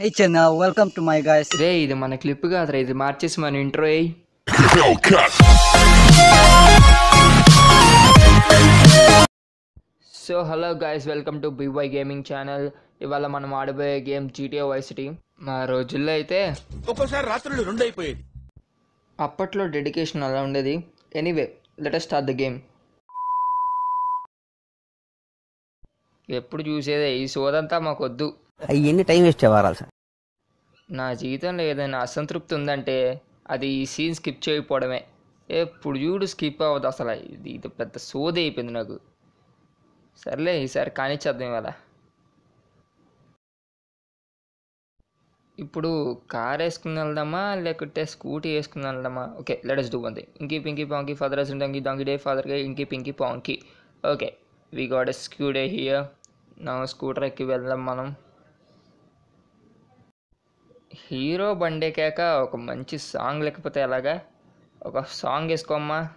Hey Chenna, welcome to my guys. రే ఇది మన clip కాదురా ఇది మార్చేసి మన ఇంట్రో అయ్యి so hello guys welcome to BY gaming channel ఇవాళ మనం ఆడబోయే గేమ్ జీటీఓ వైసిటీ మా రోజుల్లో అయితే ఒక్కోసారి రాత్రులు రెండు అయిపోయేది అప్పట్లో డెడికేషన్ అలా ఉండేది. Anyway let start the game ఎప్పుడు చూసేదే ఈ సోదంతా మాకొద్దు. అవన్నీ టైం వేస్ట్ అవ్వాలి సార్? నా జీవితంలో ఏదైనా అసంతృప్తి ఉందంటే అది ఈ సీన్ స్కిప్ చేయకపోవడమే. ఎప్పుడు చూడు స్కిప్ అవ్వదు అసలు. ఇది ఇది పెద్ద సోది అయిపోయింది నాకు. సర్లే ఈసారి కానిచ్చేద్దాం ఇవాళ. ఇప్పుడు కార్ వేసుకుని వెళ్దామా లేకుంటే స్కూటీ వేసుకుని వెళ్దామా? Okay let's do one inky pinky ponky father has donkey donkey die father gay inky pinky ponky. Okay we got a day here నా స్కూటర్ ఎక్కి వెళ్దాం మనం. హీరో బండే కాక ఒక మంచి సాంగ్ లేకపోతే ఎలాగా? ఒక సాంగ్ వేసుకోమ్మా.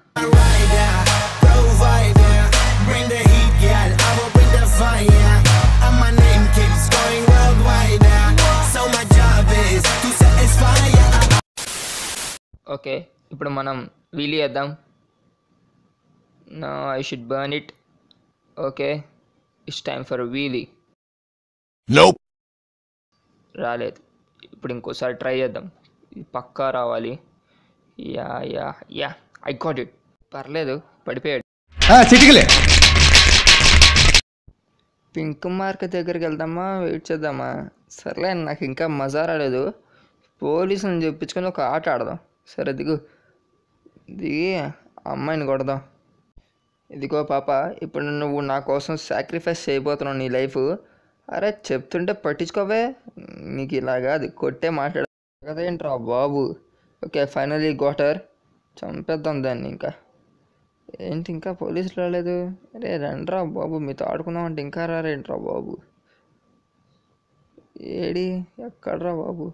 ఓకే ఇప్పుడు మనం వీలీ వేద్దాం. No I should burn it okay it's time for wheelie. రాలేదు. ఇప్పుడు ఇంకోసారి ట్రై చేద్దాం. ఇది పక్కా రావాలి. Ya ya ya. I got it పర్లేదు పడిపోయాడు. చిటికలే. పింక్ మార్క్ దగ్గరికి వెళ్దామా వెయిట్ చేద్దామా? సర్లే నాకు ఇంకా మజా రాలేదు. పోలీసులను చెప్పించుకొని ఒక ఆట ఆడదాం. సరే దిగు. దిగి అమ్మాయిని కొడదాం. ఇదిగో పాప ఇప్పుడు నువ్వు నా కోసం సాక్రిఫైస్ చేయబోతున్నావు నీ లైఫ్ అరే చెప్తుంటే పట్టించుకోవే. నీకు ఇలాగా అది కొట్టే మాట్లాడ కదేంట్రా బాబు? ఓకే ఫైనలీ గోటర్ చంపేద్దాం దాన్ని ఇంకా. ఏంటి ఇంకా పోలీసులు రాలేదు? అరే రండ్రా బాబు మీతో ఆడుకుందాం అంటే ఇంకా రారేంట్రా బాబు? ఏడి ఎక్కడ్రా బాబు?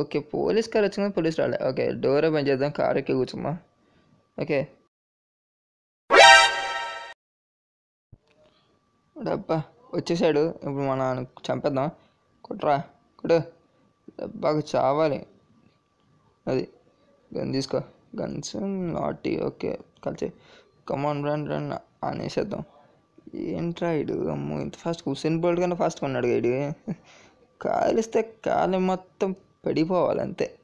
ఓకే పోలీస్ కార్ వచ్చింది? పోలీస్ రాలే. ఓకే డోర్ ఓపెన్ చేద్దాం కారుకి ఎక్కి ఓకే. డబ్బా వచ్చేసాడు. ఇప్పుడు మనం చంపేద్దాం. కుట్రా. కుడు డబ్బాకు చావాలి. అది. గన్ తీసుకో. గన్స్ నాటి. ఓకే. కలిసి కమాన్ రన్ రన్ అనేసేద్దాం. ఏంట్రా ఇడు? అమ్మో ఇంత ఫాస్ట్ హుసేన్ బోల్ట్ కన్నా ఫాస్ట్ కొన్నాడు ఇడు. కాలిస్తే కాలు మొత్తం పడిపోవాలి అంతే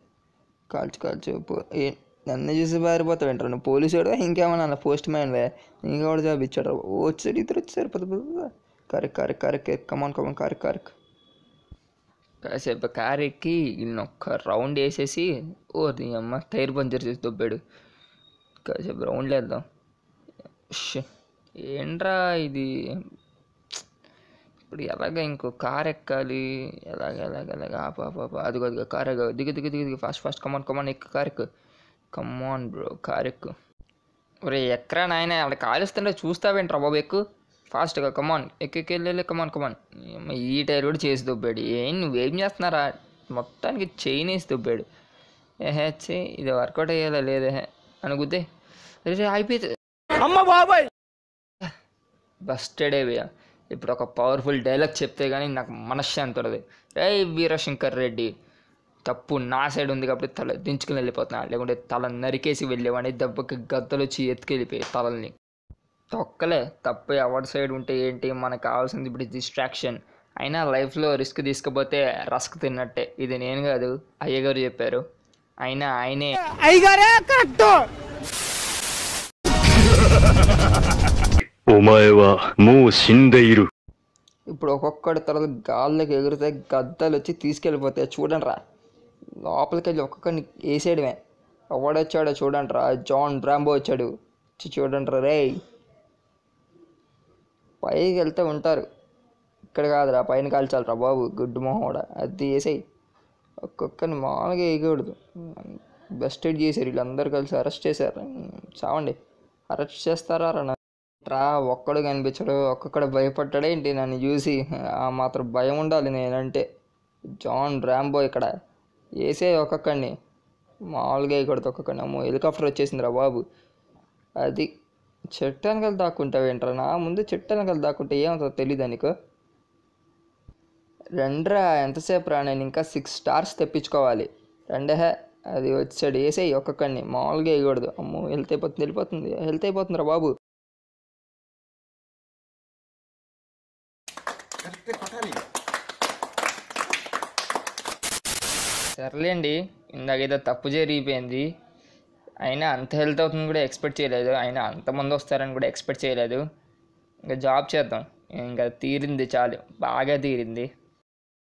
కాల్చు. కాల్చు ఏ నన్ను చూసి పారిపోతావు ఏంట్రా నువ్వు వాడు ఇంకేమన్నా అన్న పోస్ట్ మ్యాన్ వే? ఇంకా కూడా జాబ్ ఇచ్చాడు? వచ్చాడు ఇద్దరు వచ్చారు. పద పద correct correct correct. Come on come on correct correct. కాసేపు కార్ ఎక్కి ఈయన ఒక్క రౌండ్ వేసేసి ఓ నీ అమ్మ టైర్ పంచర్ చేసి దొబ్బాడు. కాసేపు రౌండ్ వేద్దాం ఏంట్రా ఇది? ఇప్పుడు ఎలాగ ఇంకో కార్ ఎక్కాలి? ఎలాగ ఎలాగ ఎలాగ? ఆప ఆప ఆప. అదిగో అదిగో కార్ ఎగ దిగు దిగు దిగు దిగు. Fast fast come on come on ఎక్కు కార్ ఎక్కు. కమాన్ బ్రో కార్ ఎక్కు ఒరే ఎక్కరా నాయన? అక్కడ కాలుస్తుంటే చూస్తావేంట్రా బాబు ఎక్కు? ఫాస్ట్గా కమాన్ ఎక్కి వెళ్ళి కమాన్ కమాన్ ఈ టైర్ కూడా చేసి దొబ్బాడు. ఏం నువ్వేం చేస్తున్నారా? మొత్తానికి చైన్ వేసి దొబ్బాడు. ఏహే చే ఇది వర్కౌట్ అయ్యేలా లేదే అనుకుద్దే అరే అయిపోయింది అమ్మ బాబాయ్! బస్టెడ్ భయ్య. ఇప్పుడు ఒక పవర్ఫుల్ డైలాగ్ చెప్తే కానీ నాకు మనశ్శాంతి ఉండదు. రే వీరశంకర్ రెడ్డి. తప్పు నా సైడ్ ఉంది కాబట్టి తల దించుకుని వెళ్ళిపోతున్నా. లేకుంటే తల నరికేసి వెళ్ళేవాడిని. దెబ్బకి గద్దలు వచ్చి ఎత్తుకెళ్ళిపోయి తలని తొక్కలే తప్పు ఎవరి సైడ్ ఉంటే ఏంటి? మనకు కావాల్సింది ఇప్పుడు డిస్ట్రాక్షన్ అయినా లైఫ్లో రిస్క్ తీసుకుపోతే రస్క్ తిన్నట్టే. ఇది నేను కాదు అయ్యగారు చెప్పారు. అయినా ఆయనే అయ్యగారే కరెక్ట్! ఇప్పుడు ఒక్కొక్కడి తర్వాత గాల్లోకి ఎగురితే గద్దలు వచ్చి తీసుకెళ్ళిపోతాయి చూడండి రా. లోపలికి వెళ్ళి ఒక్కొక్కరిని వేసేయడమే. ఎవడొచ్చాడో చూడండిరా. జాన్ బ్రాంబో వచ్చాడు. చూడండిరా చూడండి రా రే పైకి వెళ్తే ఉంటారు. ఇక్కడ కాదురా పైన కాల్చాలిరా బాబు. గుడ్డు మొహం కూడా అది వేసేయి. ఒక్కొక్కరిని మామూలుగా వేయకూడదు. బెస్ట్ ఎయిడ్ చేశారు. వీళ్ళందరూ కలిసి అరెస్ట్ చేశారు. చావండి. అరెస్ట్ చేస్తారా రా రా ఒక్కడు కనిపించడు. ఒక్కొక్కడు భయపడ్డాడేంటి నన్ను చూసి? ఆ మాత్రం భయం ఉండాలి నేనంటే. జాన్ ర్యాంబో ఇక్కడ. వేసే ఒక్కొక్కడిని. మామూలుగా వేయకూడదు ఒక్కొక్కడిని. అమ్మో హెలికాప్టర్ వచ్చేసిందిరా బాబు. అది చెట్టు వెనకాల దాక్కుంటావేంట్రా నా ముందు చెట్టు వెనకాల దాక్కుంటే ఏమవుతుందో తెలియదు నీకు? రెండ్రా ఎంతసేపు రా? నేను ఇంకా సిక్స్ స్టార్స్ తెప్పించుకోవాలి. రెండే హే అది వచ్చాడు వేసేయి ఒక్కొక్కడిని. మామూలుగా వేయకూడదు. అమ్మో హెల్త్ అయిపోతుంది వెళ్ళిపోతుంది. హెల్త్ అయిపోతుందిరా బాబు. సర్లేండి ఇందాక ఏదో తప్పు జరిగిపోయింది. అయినా అంత హెల్త్ అవుతుంది కూడా ఎక్స్పెక్ట్ చేయలేదు. అయినా అంతమంది వస్తారని కూడా ఎక్స్పెక్ట్ చేయలేదు. ఇంకా జాబ్ చేద్దాం. ఇంకా తీరింది చాలు. బాగా తీరింది.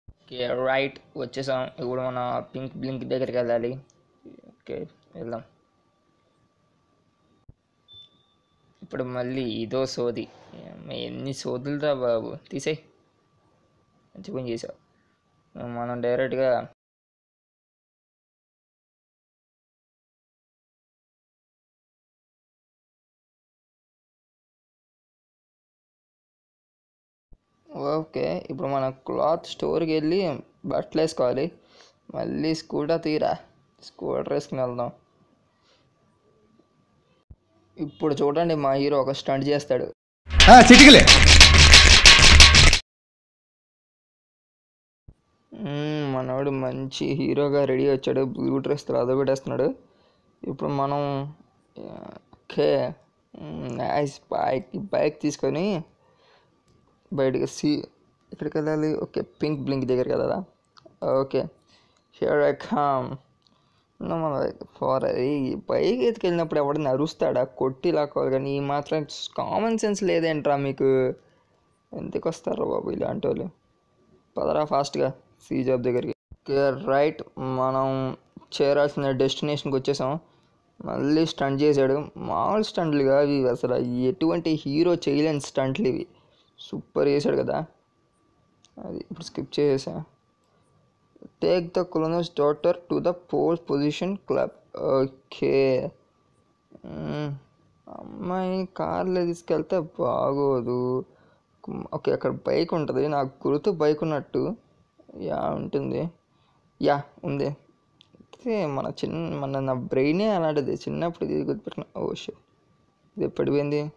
Okay right. వచ్చేసాం. ఇప్పుడు మన పింక్ బ్లింక్ దగ్గరికి వెళ్ళాలి. ఓకే వెళ్దాం. ఇప్పుడు మళ్ళీ ఇదో సోది. ఏమ్మ, ఎన్ని సోదులురా బాబు. తీసేయి. మంచి పని చేసావు. మనం డైరెక్ట్గా ఓకే ఇప్పుడు మనం క్లాత్ స్టోర్కి వెళ్ళి బట్టలు వేసుకోవాలి. మళ్ళీ స్కూటర్ తీరా స్కూటర్ వేసుకుని వెళ్దాం. ఇప్పుడు చూడండి మా హీరో ఒక స్టంట్ చేస్తాడు. మనోడు మంచి హీరోగా రెడీ వచ్చాడు. బ్లూ డ్రెస్ అదొకటేస్తున్నాడు ఇప్పుడు మనం ఓకే నైస్ బైక్ బైక్ తీసుకొని బయటకి సి ఎక్కడికి వెళ్ళాలి ఓకే పింక్ బ్లింక్ దగ్గరికి వెళ్ళాలా ఓకే షేర్ ఐ కమ్ మన ఫార్ ఈ ఎత్తుకెళ్ళినప్పుడు ఎవడన్నా అరుస్తాడా? కొట్టి లాక్కోవాలి కానీ ఈ మాత్రం కామన్ సెన్స్ లేదేంట్రా మీకు? ఎందుకు వస్తారా బాబు ఇలాంటి వాళ్ళు పదరా ఫాస్ట్గా సీ జాబ్ దగ్గరికి. ఓకే రైట్ మనం చేరాల్సిన డెస్టినేషన్కి వచ్చేసాం. మళ్ళీ స్టంట్ చేశాడు. మామూలు స్టంట్లు కావు అసలు ఎటువంటి హీరో చేయలేని స్టంట్లు ఇవి. సూపర్ చేశాడు కదా. అది ఇప్పుడు స్కిప్ చేసేసా. Take the colonel's daughter to the pole position club okay అమ్మాయి కార్లో తీసుకెళ్తే బాగోదు. ఓకే అక్కడ బైక్ ఉంటుంది. నాకు గుర్తు బైక్ ఉన్నట్టు. యా ఉంటుంది. యా ఉంది. మన చిన్న మన నా బ్రెయినే అలాంటిది. చిన్నప్పుడు ఇది గుర్తుపెట్టిన ఓ oh, షే ఇది పడిపోయింది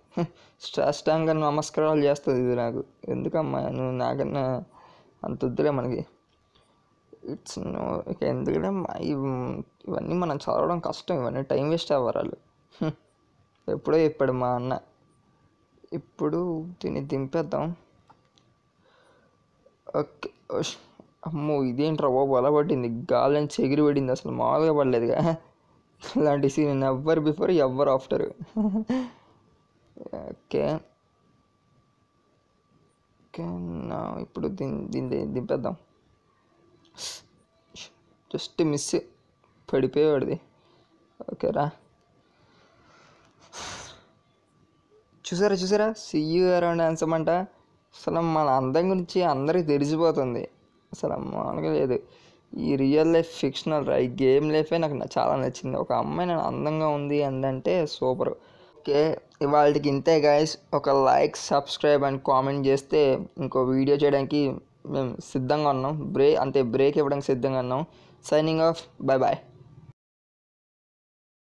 స్టాంగ్ అని నమస్కారాలు చేస్తుంది ఇది నాకు. ఎందుకమ్మా? నువ్వు నాకన్నా అంత వద్దులే మనకి. ఇట్స్ నో ఇక ఎందుకంటే ఇవన్నీ మనం చదవడం కష్టం. ఇవన్నీ టైం వేస్ట్ అవ్వరాలు ఎప్పుడో చెప్పాడు మా అన్న. ఇప్పుడు దీన్ని దింపేద్దాం. ఓకే. అమ్మో ఇదేంట్రా బాబు? అలా పట్టింది గాలి చెగిరి ఎగిరి పడింది అసలు మామూలుగా పడలేదుగా. ఇలాంటి సీన్ ఎవ్వరు బిఫోర్ ఎవ్వరు ఆఫ్టర్ ఓకే. ఓకే నా ఇప్పుడు దీన్ని దీని దింపేద్దాం. Just miss పడిపోయేవాడిది. ఓకేరా చూసారా చూసారా? సియు అరౌండ్ ఆన్సమ్ అంట అసలు మన అందం గురించి అందరికీ తెలిసిపోతుంది. అసలు మామూలుగా లేదు. ఈ రియల్ లైఫ్ ఫిక్షనల్ రా ఈ గేమ్ లైఫే నాకు చాలా నచ్చింది. ఒక అమ్మాయి నేను అందంగా ఉంది అందంటే సూపర్. ఓకే ఇవాళకి ఇంతే గాయస్. ఒక లైక్ సబ్స్క్రైబ్ అండ్ కామెంట్ చేస్తే ఇంకో వీడియో చేయడానికి మేము సిద్ధంగా ఉన్నాం. బ్రేక్ అంతే బ్రేక్ ఇవ్వడానికి సిద్ధంగా ఉన్నాం. Signing off. Bye bye